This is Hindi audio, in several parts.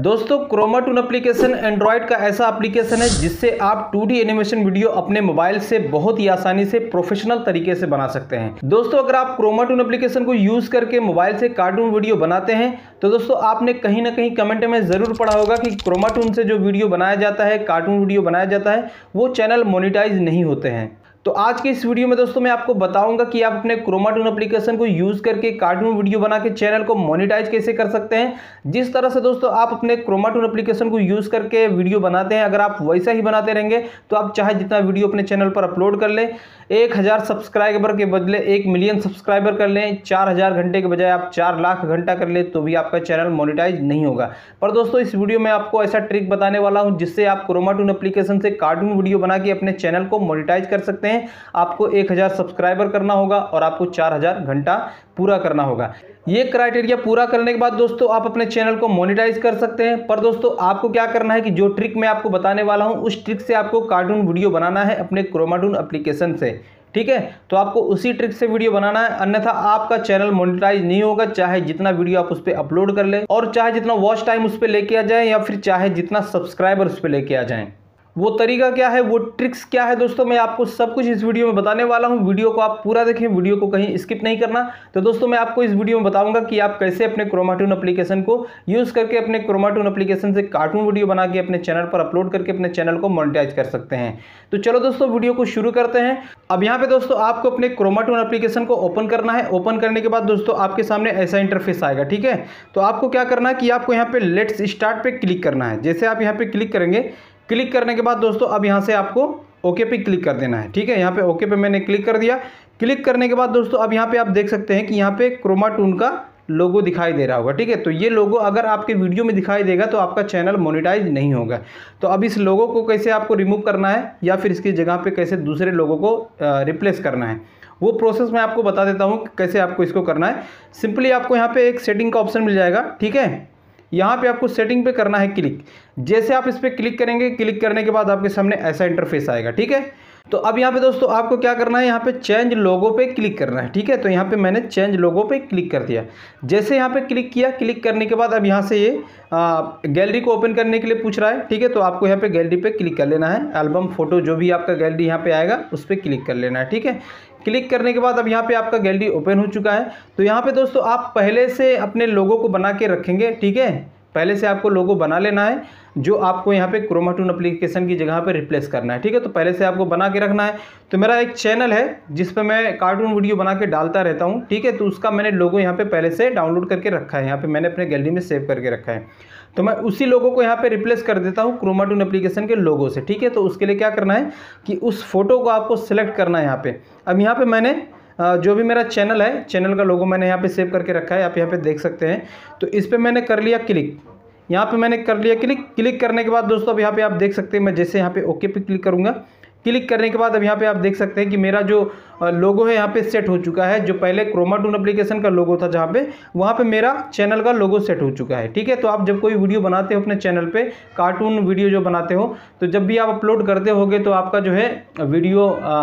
दोस्तों क्रोमाटून एप्लीकेशन एंड्रॉयड का ऐसा एप्लीकेशन है जिससे आप 2D एनिमेशन वीडियो अपने मोबाइल से बहुत ही आसानी से प्रोफेशनल तरीके से बना सकते हैं। दोस्तों, अगर आप क्रोमाटून एप्लीकेशन को यूज़ करके मोबाइल से कार्टून वीडियो बनाते हैं तो दोस्तों, आपने कहीं ना कहीं कमेंट में ज़रूर पढ़ा होगा कि क्रोमाटून से जो वीडियो बनाया जाता है कार्टून वीडियो बनाया जाता है, वो चैनल मोनिटाइज नहीं होते हैं। तो आज के इस वीडियो में दोस्तों मैं आपको बताऊँगा कि आप अपने क्रोमाटून एप्लीकेशन को यूज़ करके कार्टून वीडियो बना के चैनल को मोनिटाइज कैसे कर सकते हैं। जिस तरह से दोस्तों आप अपने क्रोमाटून एप्लीकेशन को यूज़ करके वीडियो बनाते हैं, अगर आप वैसा ही बनाते रहेंगे तो आप चाहे जितना वीडियो अपने चैनल पर अपलोड कर लें, एक हज़ार सब्सक्राइबर के बदले एक मिलियन सब्सक्राइबर कर लें, चार हज़ार घंटे के बजाय आप चार लाख घंटा कर लें तो भी आपका चैनल मोनिटाइज नहीं होगा। पर दोस्तों इस वीडियो में आपको ऐसा ट्रिक बताने वाला हूँ, जिससे आप क्रोमाटून एप्लीकेशन से कार्टून वीडियो बना के अपने चैनल को मोनिटाइज कर सकते हैं। आपको एक हज़ार सब्सक्राइबर करना होगा और आपको चार हज़ार घंटा पूरा करना होगा। ये क्राइटेरिया पूरा करने के बाद दोस्तों आप अपने चैनल को मोनिटाइज कर सकते हैं। पर दोस्तों आपको क्या करना है कि जो ट्रिक मैं आपको बताने वाला हूँ, उस ट्रिक से आपको कार्टून वीडियो बनाना है अपने क्रोमाटून एप्लीकेशन से। ठीक है? तो आपको उसी ट्रिक से वीडियो बनाना है। अन्यथा आपका चैनल मोनिटाइज नहीं होगा, चाहे जितना वीडियो आप उस पर अपलोड कर ले और चाहे जितना वॉच टाइम उस पर लेके आ जाए या फिर चाहे जितना सब्सक्राइबर उस पर लेके आ जाए। वो तरीका क्या है? वो ट्रिक्स क्या है दोस्तों? मैं आपको सब कुछ इस वीडियो में बताने वाला हूँ। वीडियो को आप पूरा देखें वीडियो को कहीं स्किप नहीं करना। तो दोस्तों, मैं आपको इस वीडियो में बताऊँगा कि आप कैसे अपने क्रोमाटून एप्लीकेशन को यूज़ करके अपने क्रोमाटून एप्लीकेशन से कार्टून वीडियो बना के अपने चैनल पर अपलोड करके अपने चैनल को मोनिटाइज कर सकते हैं। तो चलो दोस्तों वीडियो को शुरू करते हैं। अब यहाँ पे दोस्तों, आपको अपने क्रोमाटून एप्लीकेशन को ओपन करना है। ओपन करने के बाद दोस्तों, आपके सामने ऐसा इंटरफेस आएगा, ठीक है? तो आपको क्या करना है कि आपको यहाँ पे लेट्स स्टार्ट पे क्लिक करना है। जैसे आप यहाँ पे क्लिक करेंगे क्लिक करने के बाद दोस्तों, अब यहाँ से आपको ओके पे क्लिक कर देना है। ठीक है, यहाँ पे ओके पे मैंने क्लिक कर दिया। क्लिक करने के बाद दोस्तों, अब यहाँ पे आप देख सकते हैं कि यहाँ पे क्रोमाटून का लोगो दिखाई दे रहा होगा। ठीक है तो ये लोगो अगर आपके वीडियो में दिखाई देगा तो आपका चैनल मोनिटाइज नहीं होगा। तो अब इस लोगो को कैसे आपको रिमूव करना है, या फिर इसकी जगह पे कैसे दूसरे लोगों को रिप्लेस करना है, वो प्रोसेस मैं आपको बता देता हूँ कैसे आपको इसको करना है। सिंपली आपको यहाँ पे एक सेटिंग का ऑप्शन मिल जाएगा। ठीक है यहाँ पे आपको सेटिंग पे करना है क्लिक जैसे आप इस पर क्लिक करेंगे क्लिक करने के बाद आपके सामने ऐसा इंटरफेस आएगा, ठीक है? तो अब यहाँ पे दोस्तों आपको क्या करना है, यहाँ पे चेंज लोगो पे क्लिक करना है, ठीक है? तो यहाँ पे मैंने चेंज लोगो पे क्लिक कर दिया। जैसे यहाँ पे क्लिक किया क्लिक करने के बाद अब यहाँ से ये गैलरी को ओपन करने के लिए पूछ रहा है, ठीक है? तो आपको यहाँ पे गैलरी पे क्लिक कर लेना है। एल्बम फ़ोटो जो भी आपका गैलरी यहाँ पे आएगा, उस पर क्लिक कर लेना है, ठीक है? क्लिक करने के बाद अब यहाँ पे आपका गैलरी ओपन हो चुका है। तो यहाँ पे दोस्तों आप पहले से अपने लोगों को बना के रखेंगे, ठीक है? पहले से आपको लोगो बना लेना है, जो आपको यहाँ पे क्रोमाटून अप्लीकेशन की जगह पे रिप्लेस करना है, ठीक है? तो पहले से आपको बना के रखना है। तो मेरा एक चैनल है, जिस पे मैं कार्टून वीडियो बना के डालता रहता हूँ, ठीक है? तो उसका मैंने लोगो यहाँ पे पहले से डाउनलोड करके रखा है, यहाँ पे मैंने अपने गैलरी में सेव करके रखा है। तो मैं उसी लोगों को यहाँ पे रिप्लेस कर देता हूँ क्रोमाटून एप्लीकेशन के लोगो से, ठीक है? तो उसके लिए क्या करना है कि उस फ़ोटो को आपको सिलेक्ट करना है यहाँ पे। अब यहाँ पे मैंने जो भी मेरा चैनल है, चैनल का लोगो मैंने यहाँ पे सेव करके रखा है, आप यहाँ पे देख सकते हैं। तो इस पर मैंने कर लिया क्लिक। यहाँ पे मैंने कर लिया क्लिक। क्लिक करने के बाद दोस्तों, अब यहाँ पे आप देख सकते हैं, मैं जैसे यहाँ पे ओके पे क्लिक करूँगा। क्लिक करने के बाद अब यहाँ पे आप देख सकते हैं कि मेरा जो लोगो है यहाँ पे सेट हो चुका है जो पहले क्रोमाटून एप्लीकेशन का लोगो था जहाँ पे वहाँ पे मेरा चैनल का लोगो सेट हो चुका है ठीक है? तो आप जब कोई वीडियो बनाते हो अपने चैनल पे कार्टून वीडियो जो बनाते हो तो जब भी आप अपलोड करते होगे तो आपका जो है वीडियो आ,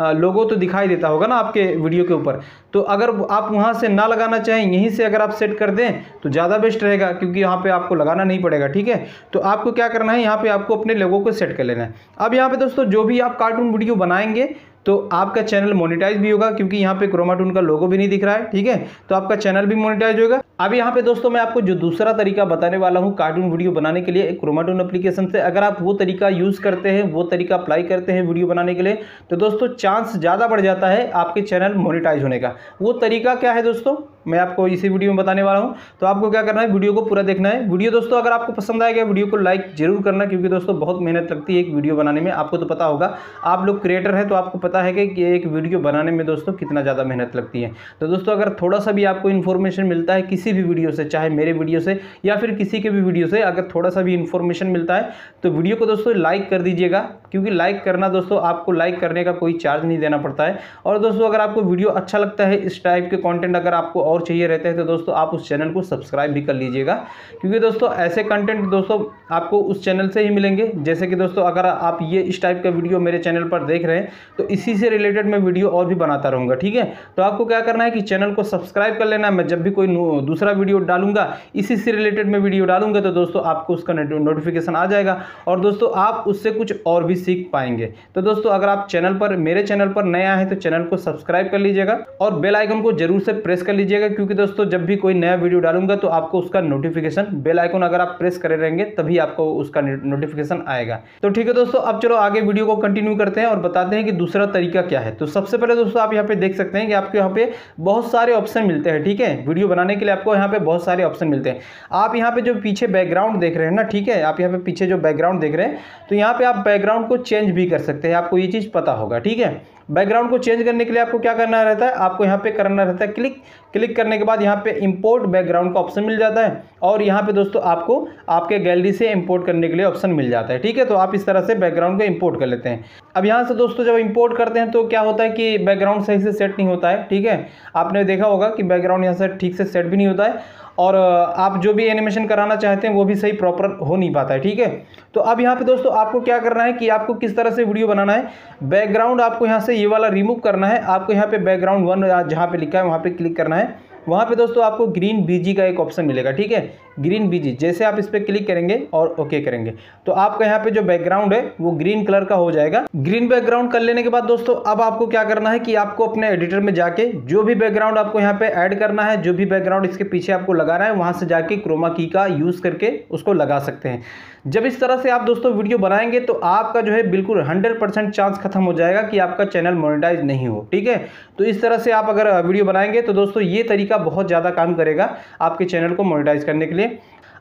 आ, लोगो तो दिखाई देता होगा ना आपके वीडियो के ऊपर। तो अगर आप वहाँ से ना लगाना चाहें यहीं से अगर आप सेट कर दें तो ज़्यादा बेस्ट रहेगा क्योंकि यहाँ पर आपको लगाना नहीं पड़ेगा ठीक है? तो आपको क्या करना है यहाँ पर आपको अपने लोगों को सेट कर लेना है। अब यहाँ पर दोस्तों जो भी आप कार्टून वीडियो बनाएँगे तो आपका चैनल मोनिटाइज भी होगा क्योंकि यहाँ पे क्रोमाटून का लोगो भी नहीं दिख रहा है, ठीक है? तो आपका चैनल भी मोनिटाइज होगा। अब यहाँ पे दोस्तों मैं आपको जो दूसरा तरीका बताने वाला हूँ कार्टून वीडियो बनाने के लिए क्रोमाटून एप्लीकेशन से, अगर आप वो तरीका यूज़ करते हैं, वो तरीका अप्लाई करते हैं वीडियो बनाने के लिए तो दोस्तों चांस ज़्यादा बढ़ जाता है आपके चैनल मोनिटाइज होने का। वो तरीका क्या है दोस्तों? मैं आपको इसी वीडियो में बताने वाला हूँ। तो आपको क्या करना है? वीडियो को पूरा देखना है। वीडियो दोस्तों, अगर आपको पसंद आएगा वीडियो को लाइक ज़रूर करना क्योंकि दोस्तों बहुत मेहनत लगती है एक वीडियो बनाने में, आपको तो पता होगा। आप लोग क्रिएटर हैं तो आपको पता है कि एक वीडियो बनाने में दोस्तों कितना ज़्यादा मेहनत लगती है। तो दोस्तों, अगर थोड़ा सा भी आपको इन्फॉर्मेशन मिलता है किसी भी वीडियो से, चाहे मेरे वीडियो से या फिर किसी के भी वीडियो से, अगर थोड़ा सा भी इन्फॉर्मेशन मिलता है तो वीडियो को दोस्तों लाइक कर दीजिएगा। क्योंकि लाइक करना दोस्तों, आपको लाइक करने का कोई चार्ज नहीं देना पड़ता है। और दोस्तों, अगर आपको वीडियो अच्छा लगता है, इस टाइप के कॉन्टेंट अगर आपको और चाहिए रहते हैं तो दोस्तों आप उस चैनल को सब्सक्राइब भी कर लीजिएगा। क्योंकि दोस्तों, ऐसे कंटेंट दोस्तों आपको उस चैनल से ही मिलेंगे। जैसे कि दोस्तों, अगर आप ये इस टाइप का वीडियो मेरे चैनल पर देख रहे हैं तो इसी से रिलेटेड मैं वीडियो और भी बनाता रहूँगा, ठीक है? तो आपको क्या करना है कि चैनल को सब्सक्राइब कर लेना, मैं जब भी कोई दूसरा वीडियो डालूँगा, इसी से रिलेटेड मैं वीडियो डालूँगा तो दोस्तों आपको उसका नोटिफिकेशन आ जाएगा और दोस्तों आप उससे कुछ और भी सीख पाएँगे। तो दोस्तों अगर आप चैनल पर, मेरे चैनल पर नया है तो चैनल को सब्सक्राइब कर लीजिएगा और बेल आइकन को ज़रूर से प्रेस कर लीजिएगा, क्योंकि दोस्तों जब भी कोई नया वीडियो डालूँगा तो आपको उसका नोटिफिकेशन, बेल आइकन अगर आप प्रेस करे रहेंगे, तभी आपको उसका नोटिफिकेशन आएगा। तो ठीक है दोस्तों, अब चलो आगे वीडियो को कंटिन्यू करते हैं और बताते हैं कि दूसरा तरीका क्या है? तो सबसे पहले दोस्तों, आप यहाँ पे देख सकते हैं कि आपको यहाँ पे बहुत सारे ऑप्शन मिलते हैं, ठीक है? वीडियो बनाने के लिए आपको यहाँ पे बहुत सारे ऑप्शन मिलते हैं। आप यहाँ पे जो पीछे बैकग्राउंड देख रहे हैं ना, ठीक है? आप यहाँ पे पीछे जो बैकग्राउंड देख रहे हैं तो यहाँ पे आप बैकग्राउंड को चेंज भी कर सकते हैं, आपको ये चीज़ पता होगा, ठीक है? बैकग्राउंड को चेंज करने के लिए आपको क्या करना रहता है? आपको यहाँ पे करना रहता है क्लिक। क्लिक करने के बाद यहाँ पे इंपोर्ट बैकग्राउंड का ऑप्शन मिल जाता है। और यहाँ पे दोस्तों आपको आपके गैलरी से इंपोर्ट करने के लिए ऑप्शन मिल जाता है। ठीक है तो आप इस तरह से बैकग्राउंड को इंपोर्ट कर लेते हैं। अब यहाँ से दोस्तों जब इंपोर्ट करते हैं तो क्या होता है कि बैकग्राउंड सही से सेट नहीं होता है। ठीक है, आपने देखा होगा कि बैकग्राउंड यहाँ से ठीक से सेट भी नहीं होता है। और आप जो भी एनिमेशन कराना चाहते हैं, वो भी सही प्रॉपर हो नहीं पाता है। ठीक है तो अब यहाँ पे दोस्तों आपको क्या करना है कि आपको किस तरह से वीडियो बनाना है। बैकग्राउंड आपको यहाँ से ये वाला रिमूव करना है। आपको यहाँ पे बैकग्राउंड वन जहाँ पे लिखा है, वहाँ पे क्लिक करना है। वहाँ पे दोस्तों आपको ग्रीन बीजी का एक ऑप्शन मिलेगा, ठीक है? ग्रीन बीजी जैसे आप इस पर क्लिक करेंगे और ओके करेंगे। तो आपका यहाँ पे जो बैकग्राउंड है, वो ग्रीन कलर का हो जाएगा। ग्रीन बैकग्राउंड कर लेने के बाद दोस्तों, अब आपको क्या करना है कि आपको अपने एडिटर में जाके जो भी बैकग्राउंड आपको यहाँ पे ऐड करना है, जो भी बैकग्राउंड इसके पीछे आपको लगाना है, वहाँ से जाके क्रोमा की का यूज़ करके उसको लगा सकते हैं। जब इस तरह से आप दोस्तों वीडियो बनाएँगे तो आपका जो है बिल्कुल हंड्रेड परसेंट चांस खत्म हो जाएगा कि आपका चैनल मोनिटाइज नहीं हो, ठीक है? तो इस तरह से आप अगर वीडियो बनाएँगे तो दोस्तों ये तरीका बहुत ज़्यादा काम करेगा आपके चैनल को मोनिटाइज करने के लिए।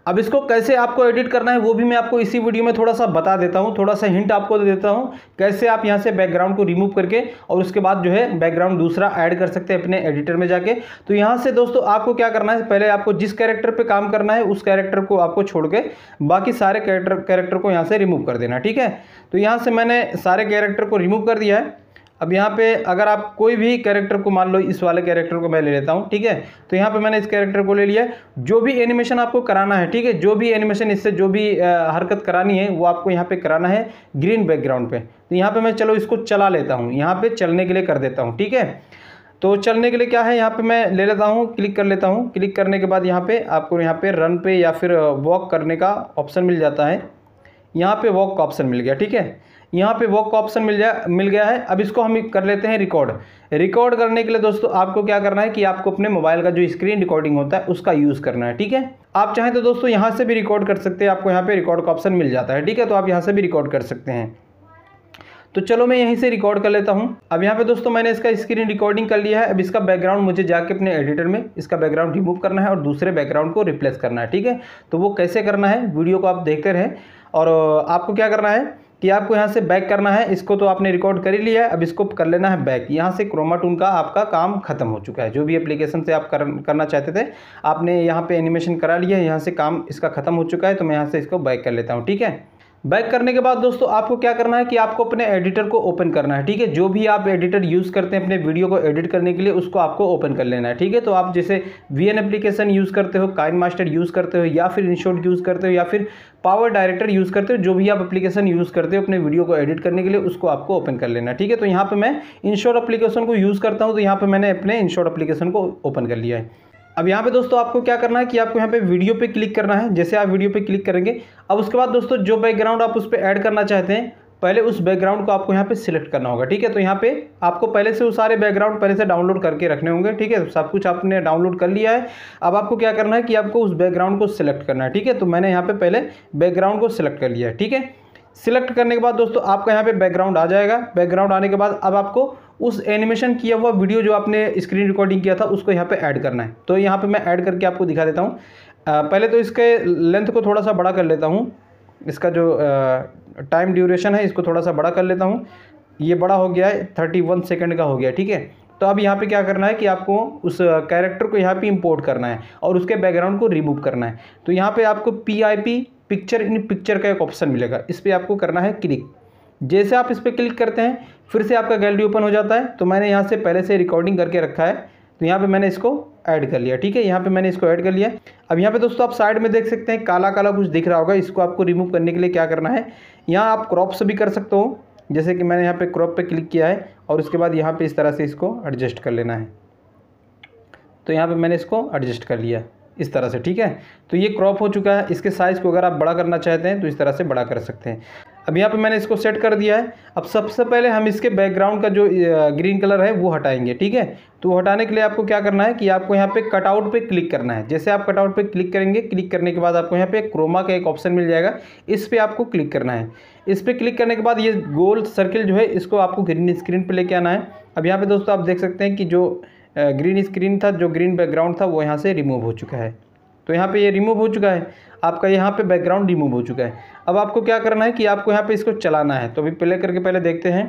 अब इसको कैसे आपको एडिट करना है, वो भी मैं आपको इसी वीडियो में थोड़ा सा बता देता हूँ, थोड़ा सा हिंट आपको दे देता हूँ, कैसे आप यहाँ से बैकग्राउंड को रिमूव करके और उसके बाद जो है बैकग्राउंड दूसरा ऐड कर सकते हैं अपने एडिटर में जाके। तो यहाँ से दोस्तों आपको क्या करना है, पहले आपको जिस कैरेक्टर पर काम करना है, उस कैरेक्टर को आपको छोड़ के बाकी सारे कैरेक्टर को यहाँ से रिमूव कर देना, ठीक है? तो यहाँ से मैंने सारे कैरेक्टर को रिमूव कर दिया है। अब यहाँ पे अगर आप कोई भी कैरेक्टर को मान लो, इस वाले कैरेक्टर को मैं ले लेता हूँ, ठीक है? तो यहाँ पे मैंने इस कैरेक्टर को ले लिया। जो भी एनिमेशन आपको कराना है, ठीक है? जो भी एनिमेशन इससे जो भी हरकत करानी है, वो आपको यहाँ पे कराना है ग्रीन बैकग्राउंड पे। तो यहाँ पे मैं चलो इसको चला लेता हूँ। यहाँ पे चलने के लिए कर देता हूँ, ठीक है? तो चलने के लिए क्या है? यहाँ पे मैं ले लेता हूँ क्लिक कर लेता हूँ। क्लिक करने के बाद यहाँ पे आपको यहाँ पे रन पे या फिर वॉक करने का ऑप्शन मिल जाता है। यहाँ पे वॉक का ऑप्शन मिल गया, ठीक है? यहाँ पे वॉक का ऑप्शन मिल जाए मिल गया है। अब इसको हम कर लेते हैं रिकॉर्ड रिकॉर्ड करने के लिए दोस्तों, आपको क्या करना है कि आपको अपने मोबाइल का जो स्क्रीन रिकॉर्डिंग होता है, उसका यूज़ करना है, ठीक है? आप चाहें तो दोस्तों, यहाँ से भी रिकॉर्ड कर सकते हैं। आपको यहाँ पर रिकॉर्ड का ऑप्शन मिल जाता है, ठीक है? तो आप यहाँ से भी रिकॉर्ड कर सकते हैं। तो चलो मैं यहीं से रिकॉर्ड कर लेता हूँ। अब यहाँ पे दोस्तों, मैंने इसका स्क्रीन रिकॉर्डिंग कर लिया है। अब इसका बैकग्राउंड मुझे जाके अपने एडिटर में इसका बैकग्राउंड रिमूव करना है और दूसरे बैकग्राउंड को रिप्लेस करना है, ठीक है? तो वो कैसे करना है वीडियो को आप देखते रहें। और आपको क्या करना है कि आपको यहाँ से बैक करना है इसको तो आपने रिकॉर्ड कर ही लिया है अब इसको कर लेना है बैक यहाँ से क्रोमाटून का आपका काम खत्म हो चुका है। जो भी एप्लीकेशन से आप कर, करना चाहते थे आपने यहाँ पे एनिमेशन करा लिया है यहाँ से काम इसका खत्म हो चुका है तो मैं यहाँ से इसको बैक कर लेता हूँ ठीक है? बैक करने के बाद दोस्तों आपको क्या करना है कि आपको अपने एडिटर को ओपन करना है, ठीक है? जो भी आप एडिटर यूज़ करते हैं अपने वीडियो को एडिट करने के लिए, उसको आपको ओपन कर लेना है, ठीक है? तो आप जैसे वी एन एप्लीकेशन यूज़ करते हो काइन मास्टर यूज़ करते हो, या फिर इनशॉट यूज़ करते हो, या फिर पावर डायरेक्टर यूज़ करते हो, जो भी आप एप्लीकेशन यूज़ करते हो अपने वीडियो को एडिट करने के लिए, उसको आपको ओपन कर लेना है, ठीक है? तो यहाँ पर मैं इनशॉट एप्लीकेशन को यूज़ करता हूँ तो यहाँ पर मैंने अपने इनशॉट एप्लीकेशन को ओपन कर लिया है। अब यहाँ पे दोस्तों आपको क्या करना है कि आपको यहाँ पे वीडियो पे क्लिक करना है, जैसे आप वीडियो पे क्लिक करेंगे। अब उसके बाद दोस्तों जो बैकग्राउंड आप उस पर ऐड करना चाहते हैं, पहले उस बैकग्राउंड को आपको यहाँ पे सिलेक्ट करना होगा, ठीक है? तो यहाँ पे आपको पहले से वो सारे बैकग्राउंड पहले से डाउनलोड करके रखने होंगे, ठीक है? सब कुछ आपने डाउनलोड कर लिया है। अब आपको क्या करना है कि आपको उस बैकग्राउंड को सिलेक्ट करना है, ठीक है? तो मैंने यहाँ पे पहले बैकग्राउंड को सिलेक्ट कर लिया है, ठीक है? सिलेक्ट करने के बाद दोस्तों आपका यहाँ पे बैकग्राउंड आ जाएगा। बैकग्राउंड आने के बाद अब आपको उस एनिमेशन किया हुआ वीडियो जो आपने स्क्रीन रिकॉर्डिंग किया था, उसको यहाँ पे ऐड करना है। तो यहाँ पे मैं ऐड करके आपको दिखा देता हूँ। पहले तो इसके लेंथ को थोड़ा सा बड़ा कर लेता हूँ। इसका जो टाइम ड्यूरेशन है, इसको थोड़ा सा बड़ा कर लेता हूँ। ये बड़ा हो गया है थर्टी वन सेकेंड का हो गया, ठीक है? तो अब यहाँ पे क्या करना है कि आपको उस कैरेक्टर को यहाँ पे इंपोर्ट करना है और उसके बैकग्राउंड को रिमूव करना है। तो यहाँ पे आपको P I P picture in picture का एक ऑप्शन मिलेगा। इस पर आपको करना है क्लिक जैसे आप इस पर क्लिक करते हैं, फिर से आपका गैलरी ओपन हो जाता है। तो मैंने यहाँ से पहले से रिकॉर्डिंग करके रखा है। तो यहाँ पे मैंने इसको ऐड कर लिया, ठीक है? यहाँ पे मैंने इसको ऐड कर लिया। अब यहाँ पे दोस्तों आप साइड में देख सकते हैं, काला काला कुछ दिख रहा होगा। इसको आपको रिमूव करने के लिए क्या करना है, यहाँ आप क्रॉप्स भी कर सकते हो। जैसे कि मैंने यहाँ पे क्रॉप पे क्लिक किया है और उसके बाद यहाँ पे इस तरह से इसको एडजस्ट कर लेना है। तो यहाँ पे मैंने इसको एडजस्ट कर लिया। इस तरह से, ठीक है? तो ये क्रॉप हो चुका है। इसके साइज़ को अगर आप बड़ा करना चाहते हैं तो इस तरह से बड़ा कर सकते हैं। अब यहाँ पे मैंने इसको सेट कर दिया है। अब सबसे पहले हम इसके बैकग्राउंड का जो ग्रीन कलर है, वो हटाएँगे, ठीक है? तो हटाने के लिए आपको क्या करना है कि आपको यहाँ पे कटआउट पे क्लिक करना है। जैसे आप कटआउट पे क्लिक करेंगे क्लिक करने के बाद आपको यहाँ पे क्रोमा का एक ऑप्शन मिल जाएगा। इस पर आपको क्लिक करना है। इस पर क्लिक करने के बाद ये गोल सर्किल जो है, इसको आपको ग्रीन स्क्रीन पर लेके आना है। अब यहाँ पर दोस्तों आप देख सकते हैं कि जो ग्रीन स्क्रीन था, जो ग्रीन बैकग्राउंड था, वो यहाँ से रिमूव हो चुका है। तो यहाँ पे ये रिमूव हो चुका है। आपका यहाँ पे बैकग्राउंड रिमूव हो चुका है। अब आपको क्या करना है कि आपको यहाँ पे इसको चलाना है। तो अभी प्ले करके पहले देखते हैं।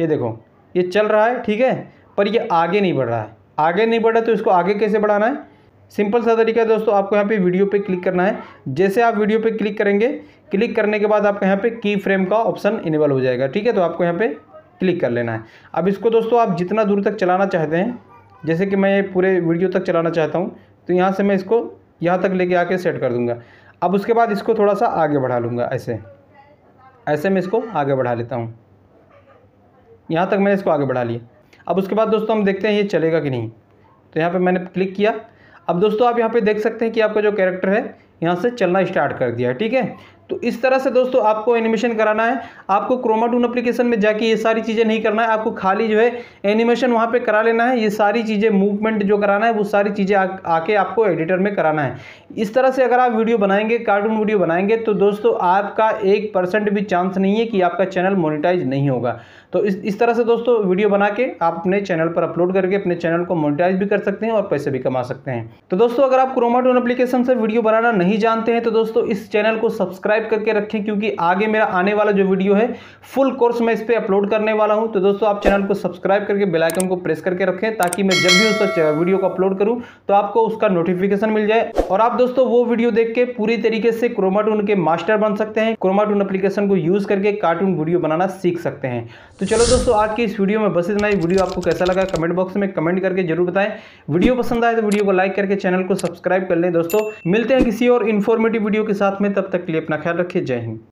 ये देखो, ये चल रहा है, ठीक है? पर ये आगे नहीं बढ़ रहा है। आगे नहीं बढ़ रहा तो इसको आगे कैसे बढ़ाना है? सिंपल सा तरीका है दोस्तों, आपको यहाँ पे वीडियो पे क्लिक करना है। जैसे आप वीडियो पे क्लिक करेंगे क्लिक करने के बाद आपको यहाँ पे की फ्रेम का ऑप्शन इनेबल हो जाएगा, ठीक है? तो आपको यहाँ पे क्लिक कर लेना है। अब इसको दोस्तों, आप जितना दूर तक चलाना चाहते हैं जैसे कि मैं ये पूरे वीडियो तक चलाना चाहता हूँ तो यहाँ से मैं इसको यहाँ तक लेके आके सेट कर दूँगा। अब उसके बाद इसको थोड़ा सा आगे बढ़ा लूँगा, ऐसे। ऐसे मैं इसको आगे बढ़ा लेता हूँ। यहाँ तक मैंने इसको आगे बढ़ा लिया। अब उसके बाद दोस्तों हम देखते हैं ये चलेगा कि नहीं। तो यहाँ पे मैंने क्लिक किया। अब दोस्तों आप यहाँ पे देख सकते हैं कि आपका जो कैरेक्टर है, यहाँ से चलना स्टार्ट कर दिया है ठीक है? तो इस तरह से दोस्तों आपको एनिमेशन कराना है। आपको क्रोमाटून एप्लीकेशन में जाके ये सारी चीज़ें नहीं करना है। आपको खाली जो है एनिमेशन वहाँ पे करा लेना है। ये सारी चीज़ें मूवमेंट जो कराना है, वो सारी चीज़ें आके आपको एडिटर में कराना है। इस तरह से अगर आप वीडियो बनाएँगे कार्टून वीडियो बनाएँगे तो दोस्तों आपका एक परसेंट भी चांस नहीं है कि आपका चैनल मोनिटाइज नहीं होगा। तो इस इस तरह से दोस्तों वीडियो बना के आप अपने चैनल पर अपलोड करके अपने चैनल को मोनिटाइज भी कर सकते हैं और पैसे भी कमा सकते हैं। तो दोस्तों अगर आप क्रोमाटोन एप्लीकेशन से वीडियो बनाना नहीं जानते हैं तो दोस्तों इस चैनल को सब्सक्राइब करके रखें, क्योंकि आगे मेरा आने वाला जो वीडियो है फुल कोर्स मैं इस पर अपलोड करने वाला हूँ। तो दोस्तों, आप चैनल को सब्सक्राइब करके बेलाइकन को प्रेस करके रखें, ताकि मैं जब भी उस वीडियो को अपलोड करूँ तो आपको उसका नोटिफिकेशन मिल जाए। और आप दोस्तों, वो वीडियो देख के पूरी तरीके से क्रोमाटून के मास्टर बन सकते हैं। क्रोमाटून एप्लीकेशन को यूज़ करके कार्टून वीडियो बनाना सीख सकते हैं। तो चलो दोस्तों, आज की इस वीडियो में बस इतना ही। वीडियो आपको कैसा लगा कमेंट बॉक्स में कमेंट करके ज़रूर बताएँ। वीडियो पसंद आए तो वीडियो को लाइक करके चैनल को सब्सक्राइब कर लें दोस्तों। मिलते हैं किसी और इन्फॉर्मेटिव वीडियो के साथ में। तब तक के लिए अपना ख्याल रखिए। जय हिंद।